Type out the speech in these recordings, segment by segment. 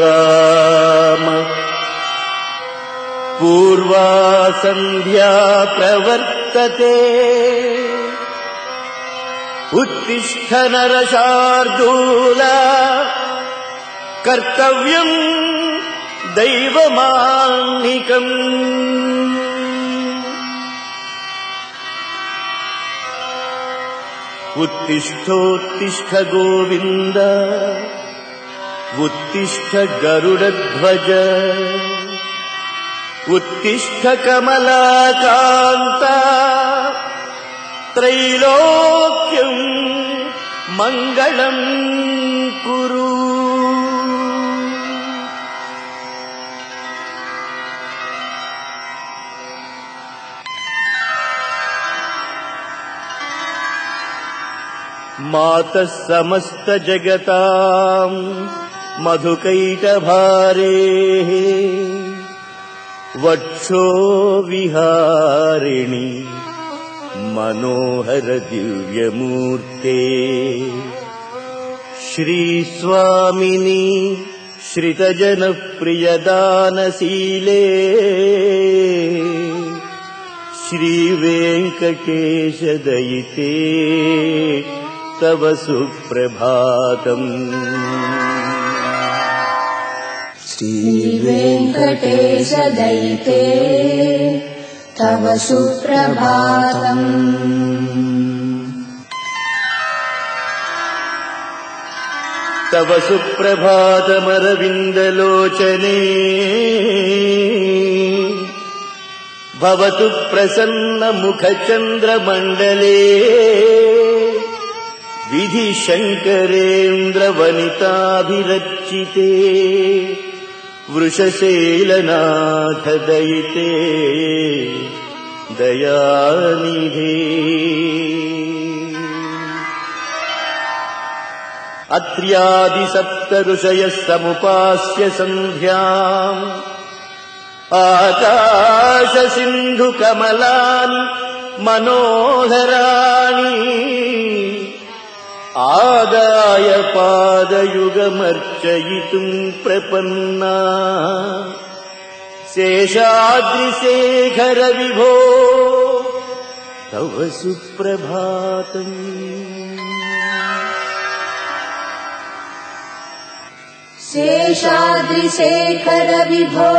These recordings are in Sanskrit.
राम। पूर्वा सन्ध्या प्रवर्तते। उत्तिष्ठ नरशार्दूला कर्तव्यम् दैवमान्निकम्। उत्तिष्ठोत्तिष्ठ गोविन्द उत्तिष्ठ गरुडध्वज। उत्तिष्ठ कमलाकान्ता। त्रैलोक्यम् मङ्गलम् कुरु। मातः समस्तजगताम् मधुकैटभारेः वक्षो विहारिणि मनोहर दिव्यमूर्ते। श्रीस्वामिनि श्रितजनप्रियदानशीले। श्रीवेङ्कटेशदयिते तव सुप्रभातम् श्रीवेङ्कटेशदयिते तव सुप्रभातम्। तव सुप्रभातमरविन्दलोचने भवतु प्रसन्नमुखचन्द्रमण्डले विधिशङ्करेन्द्रवनिताभिरचिते वृषशैलनाथदयिते दयानिधे। अत्र्यादिसप्तऋषयः समुपास्य सन्ध्याम् आकाशसिन्धुकमलानि मनोहराणि आदाय पादयुगमर्चयितुम् प्रपन्ना। शेषाद्रिशेखर विभो तव सुप्रभातम्। शेषाद्रिशेखर विभो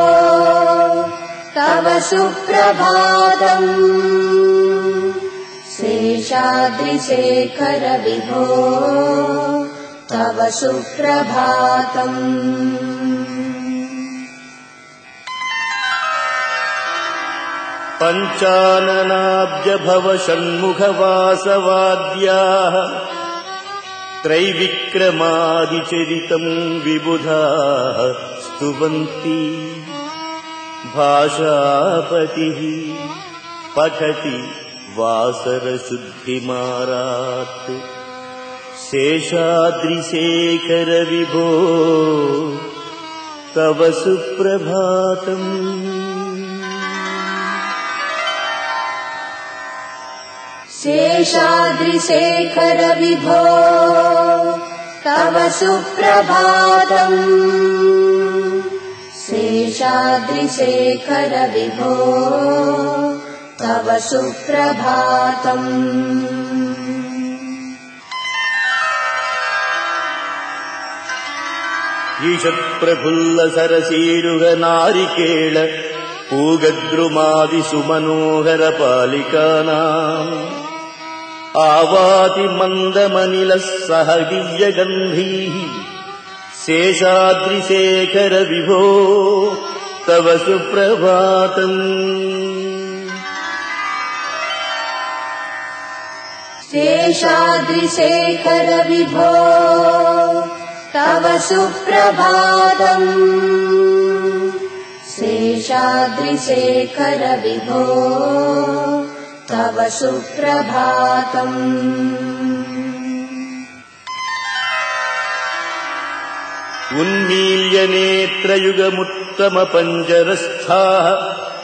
तव सुप्रभातम् शेषाद्रिशेखर विभो तव सुप्रभातम्। पञ्चाननाब्जभव षण्मुखवासवाद्याः त्रैविक्रमादिचरितम् विबुधाः स्तुवन्ति। भाषापतिः पठति वासरशुद्धिमारात् शेषाद्रिशेखर विभो तव सुप्रभातम्। शेषाद्रिशेखर विभो तव सुप्रभातम्। शेषाद्रिशेखर विभो तव सुप्रभातम्। ईषत्प्रफुल्लसरसीरुहनारिकेळ पूगद्रुमादिसुमनोहरपालिकानाम्। आवाति मन्दमनिलः सह दिव्यगन्धैः शेषाद्रिशेखर विभो तव सुप्रभातम् शेषाद्रिशेखर विभो तव सुप्रभातम्। शेषाद्रिशेखर विभो तव सुप्रभातम्। उन्मील्यनेत्रयुगमुत्तमपञ्जरस्थाः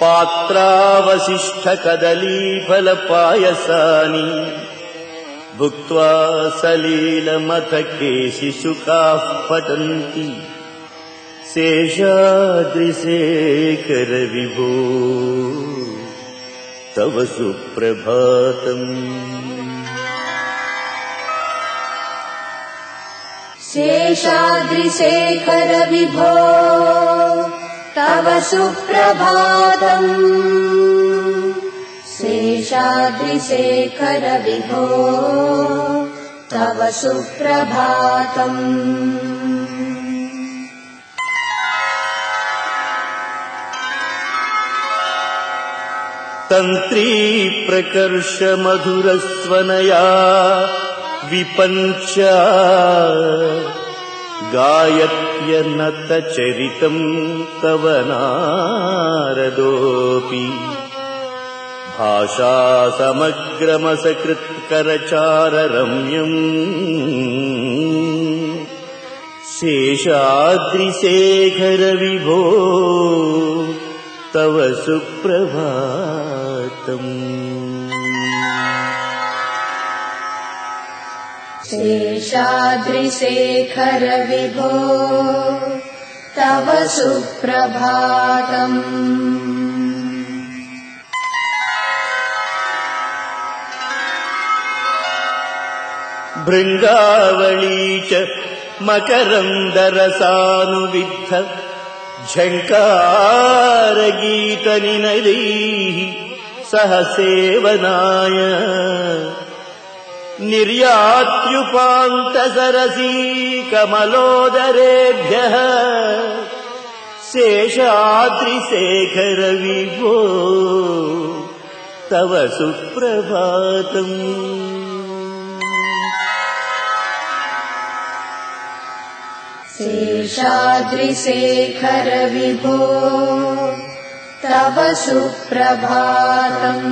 पात्रावशिष्टकदलीफलपायसानि भुक्त्वा सलीलमथ केशिशुकाः पतन्ति। शेषाद्रिशेखर विभो तव सुप्रभातम्। शेषाद्रिशेखर विभो तव सुप्रभातम्। शेषाद्रिशेखर विभो तव सुप्रभातम्। तन्त्री प्रकर्ष मधुरस्वनया विपञ्च गायत्यनतचरितम् तव नारदोऽपि। भाषा समग्रमसकृत्करचाररम्यम्। शेषाद्रिशेखर विभो तव सुप्रभातम् शेषाद्रिशेखर विभो तव सुप्रभातम्। भृङ्गावळी च मकरन्दरसानुविद्ध झङ्कारगीतनिनदैः सह सेवनाय निर्यात्युपान्तसरसी कमलोदरेभ्यः शेषाद्रिशेखर विभो तव सुप्रभातम्। शेषाद्रिशेखर विभो तव सुप्रभातम्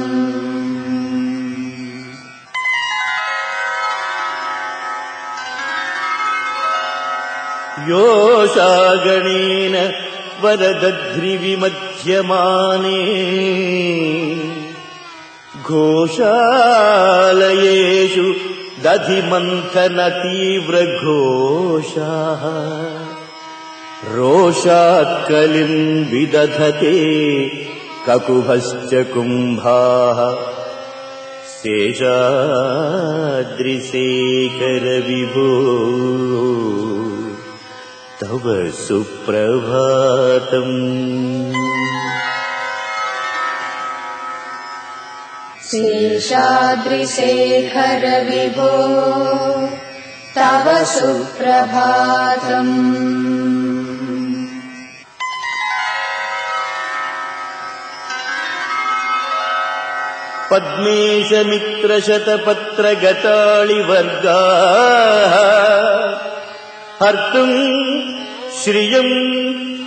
योषागणेन वरदध्रिविमध्यमाने घोषालयेषु दधिमन्थनतीव्रघोषाः रोषात्कलिम् विदधते ककुभश्च कुम्भाः शेषाद्रिशेखर विभो तव सुप्रभातम्। शेषाद्रिशेखर विभो तव सुप्रभातम्। पद्मेशमित्रशतपत्रगताळिवर्गाः हर्तुम् श्रियम्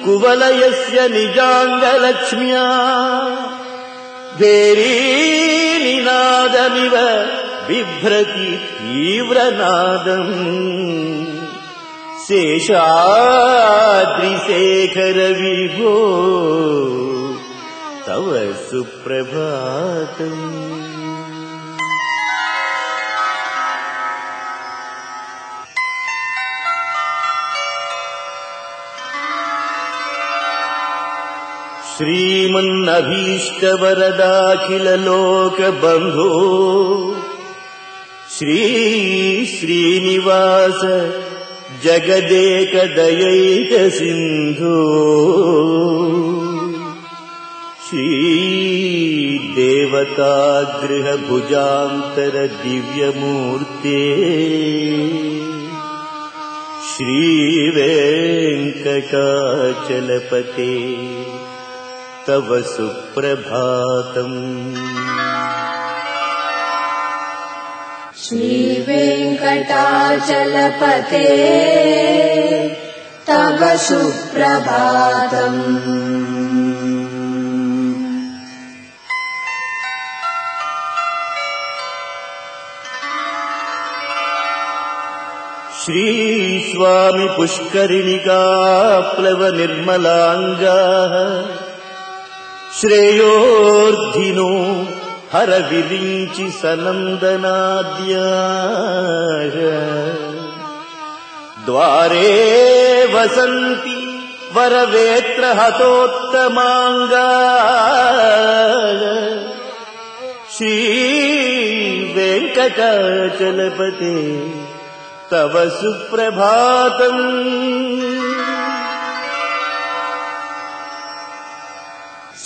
कुवलयस्य निजाङ्गलक्ष्म्या। भेरीनिनादमिव बिभ्रति तीव्रनादम्। शेषाद्रिशेखर विभो तव सुप्रभातम् श्रीमन्नभीष्टवरदाखिललोकबन्धो श्री श्रीनिवास जगदेकदयैकसिन्धो श्रीदेवतागृहभुजान्तरदिव्यमूर्ते श्रीवेङ्कटाचलपते तव सुप्रभातम्। श्रीवेङ्कटाचलपते तव सुप्रभातम्। श्रीस्वामि पुष्करिणिकाप्लव श्रेयोर्धिनो हरविरिञ्चि सनन्दनाद्या द्वारे वसन्ति वरवेत्रहतोत्तमाङ्गा श्रीवेङ्कटाचलपते तव सुप्रभातम्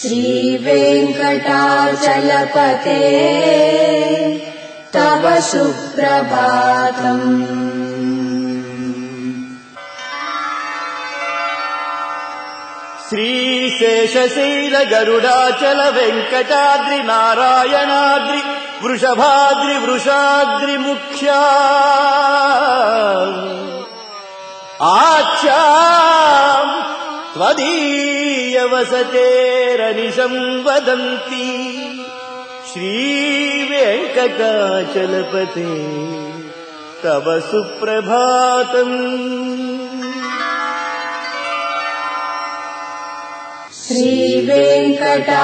श्रीवेङ्कटाचलपते। तव सुप्रभातम्। श्रीशेषशैलगरुडाचल वेङ्कटाद्रि नारायणाद्रि वृषभाद्रि वृषाद्रि मुख्या। आच्छा त्वदीयवसतेरनिशम् वदन्ति श्रीवेङ्कटाचलपते तव सुप्रभातम्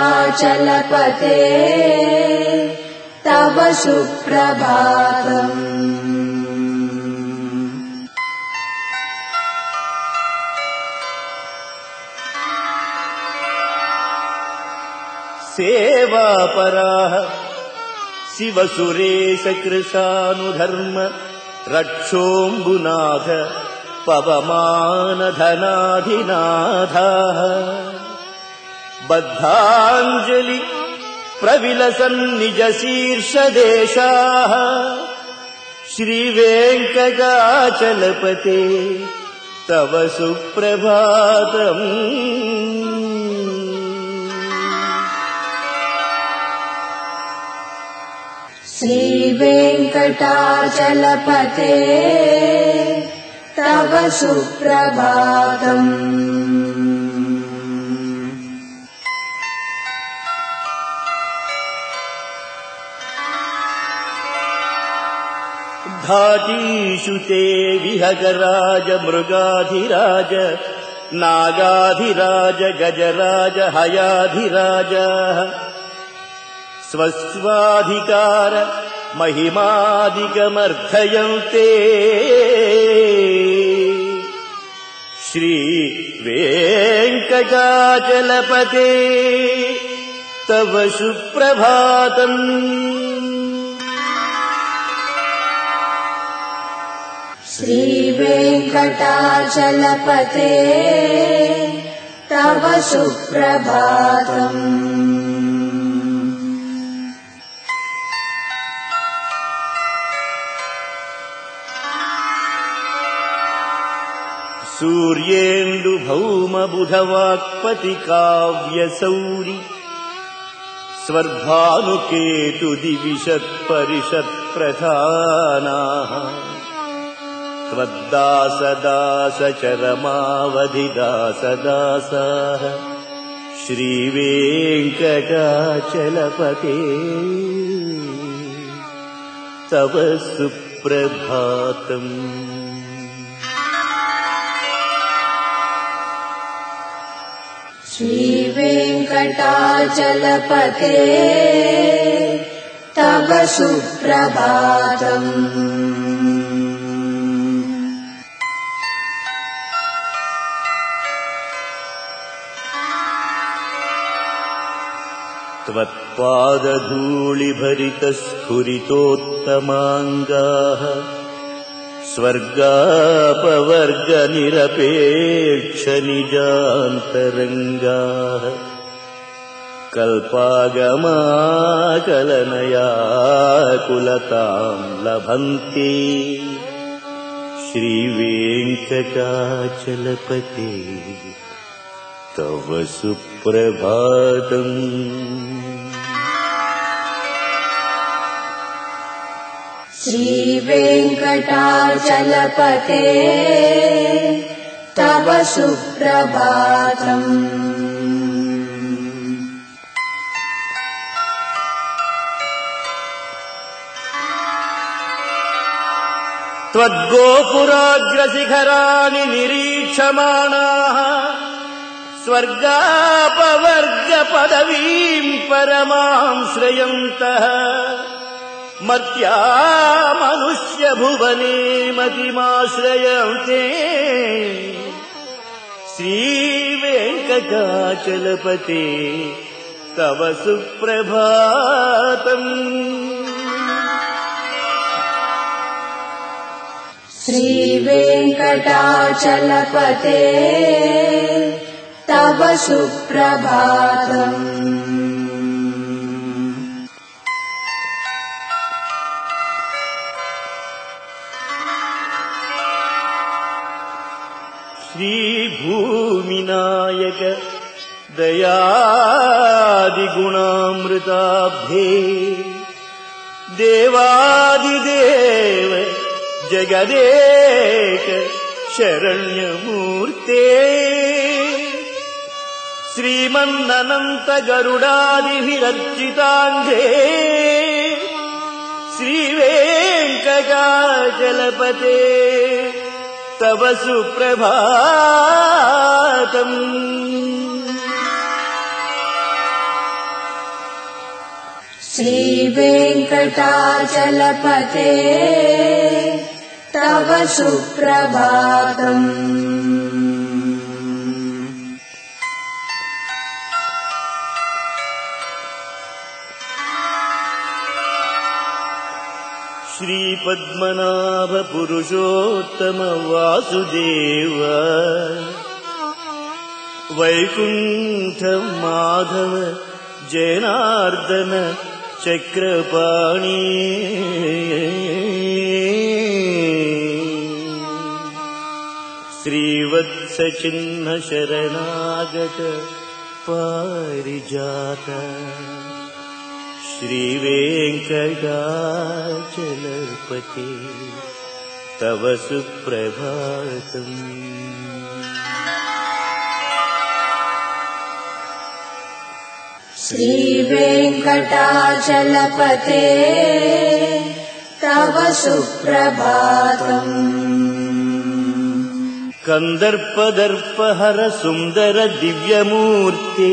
श्रीवेङ्कटाचलपते तव सुप्रभातम् सेवापराः। शिवसुरेशकृशानुधर्म रक्षोऽम्बुनाथ पवमानधनाधिनाथाः। बद्धाञ्जलि प्रविलसन्निजशीर्षदेशाः। श्रीवेङ्कटाचलपते तव सुप्रभातम् श्रीवेङ्कटाचलपते। तव सुप्रभातम्। घाटीषु ते विहगराज मृगाधिराज नागाधिराज गजराज हयाधिराजाः स्वस्वाधिकार महिमादिकमर्थयन्ते। श्रीवेङ्कटाचलपते तव सुप्रभातम्। श्रीवेङ्कटाचलपते तव सुप्रभातम् सूर्येन्दुभौमबुधवाक्पतिकाव्यसौरि स्वर्भानुकेतुदिविशत्परिषत्प्रधानाः त्वद्दासदासचरमावधिदासदासाः श्रीवेङ्कटाचलपते तव सुप्रभातम् श्रीवेङ्कटाचलपते। तव सुप्रभातम्। त्वत्पादधूलिभरितस्फुरितोत्तमाङ्गाः स्वर्गापवर्गनिरपेक्षनिजान्तरङ्गाः कल्पागमाकलनया कुलताम् लभन्ति। श्रीवेङ्कटाचलपते तव सुप्रभातम् श्रीवेङ्कटाचलपते तव सुप्रभातम्। त्वद्गोपुराग्रशिखराणि निरीक्षमाणाः स्वर्गापवर्गपदवीम् परमाम् श्रयन्तः मर्त्या मनुष्यभुवने मतिमाश्रयन्ते श्रीवेङ्कटाचलपते तव सुप्रभातम्। श्रीवेङ्कटाचलपते तव सुप्रभातम् श्रीभूमिनायक दयादिगुणामृताभ्ये देवादिदेव जगदेक शरण्यमूर्ते। श्रीमन्नन्तगरुडादिभिरर्चिताङ्गे श्रीवेङ्कटाचलपते तव सुप्रभातम्। श्रीवेङ्कटाचलपते तव सुप्रभातम् श्रीपद्मनाभपुरुषोत्तम वासुदेव वैकुण्ठ माधव जनार्दन चक्रपाणि। श्रीवत्सचिह्न शरणागत पारिजात श्रीवेङ्कटाचलपते तव सुप्रभातम्। श्रीवेङ्कटाचलपते तव सुप्रभातम्। कन्दर्पदर्पहर सुन्दर दिव्यमूर्ते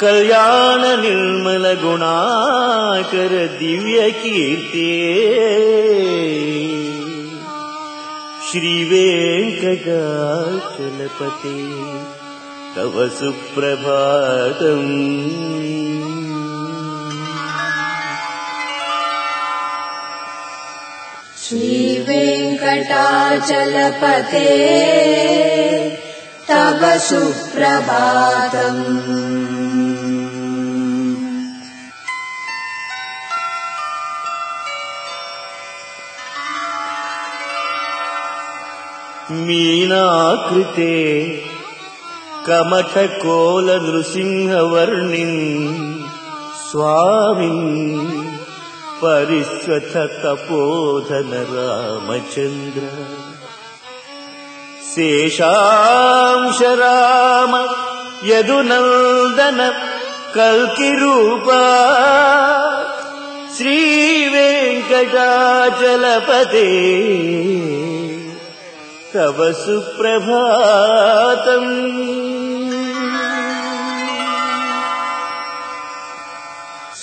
कल्याण निर्मल गुणाकर दिव्यकीर्ते श्रीवेङ्कटाचलपते। तव सुप्रभातम् श्रीवेङ्कटाचलपते तव सुप्रभातम्। मीनाकृते कमठकोलनृसिंहवर्णिन् स्वामिन् तपोधन रामचन्द्र शेषांश राम यदुनन्दन कल्किरूपा। श्रीवेङ्कटाचलपते। तव सुप्रभातम्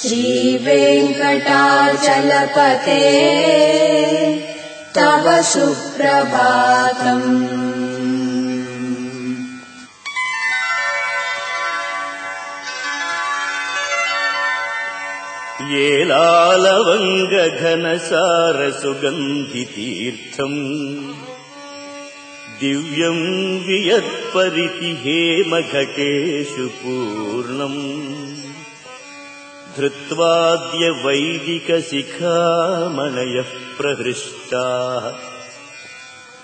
श्रीवेङ्कटाचलपते। तव सुप्रभातम्। येलालवङ्गघनसारसुगन्धितीर्थम् दिव्यम् वियत्परिति हेमघटेषु पूर्णम् धृत्वाद्य वैदिकशिखामणयः प्रहृष्टाः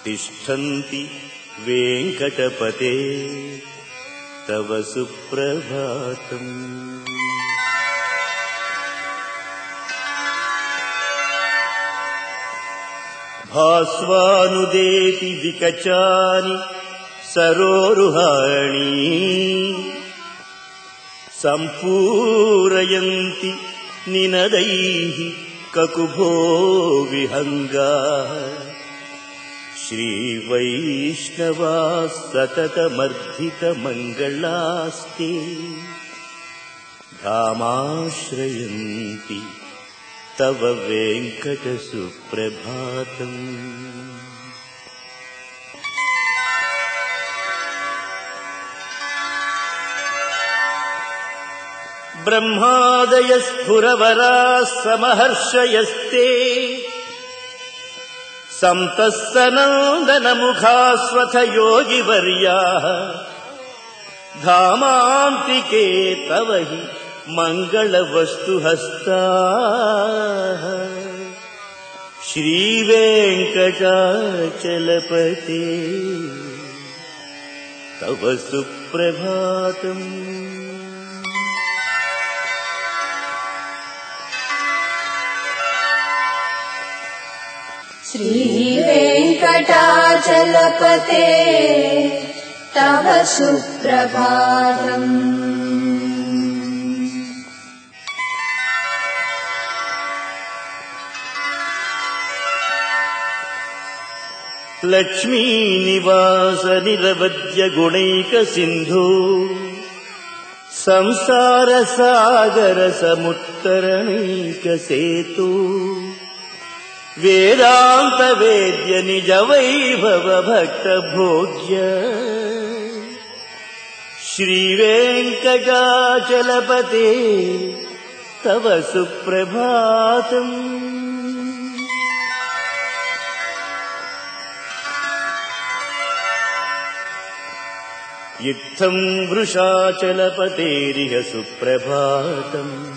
तिष्ठन्ति वेङ्कटपते तव सुप्रभातम्। भास्वानुदेति विकचानि सरोरुहाणि सम्पूरयन्ति निनदैः ककुभो विहङ्गाः श्रीवैष्णवा सततमर्धितमङ्गलास्ते धामाश्रयन्ति तव वेङ्कटसुप्रभातम् ब्रह्मादयस्फुरवराः समहर्षयस्ते सन्तः सनन्दनमुखास्वथ योगिवर्याः धामान्तिके तव हि मङ्गलवस्तुहस्ताः। श्रीवेङ्कटाचलपते। तव सुप्रभातम् श्रीवेङ्कटाचलपते तव सुप्रभातम्। लक्ष्मीनिवास निरवद्य गुणैकसिन्धु संसारसागर समुत्तरणैकसेतु वेदान्तवेद्य निज वैभव भक्तभोग्य श्रीवेङ्कटाचलपते तव सुप्रभातम्। इत्थम् वृषाचलपतेरिह सुप्रभातम्।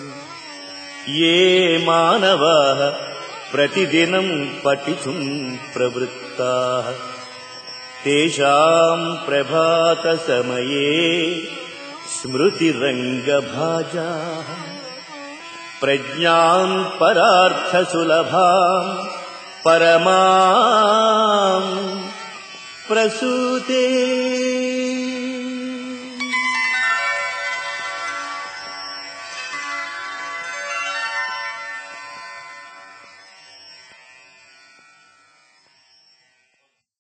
ये मानवाः प्रतिदिनम् पठितुम् प्रवृत्ताः। तेषाम् प्रभातसमये स्मृतिरङ्गभाजाः। प्रज्ञाम् परार्थसुलभाम् परमाम् प्रसूते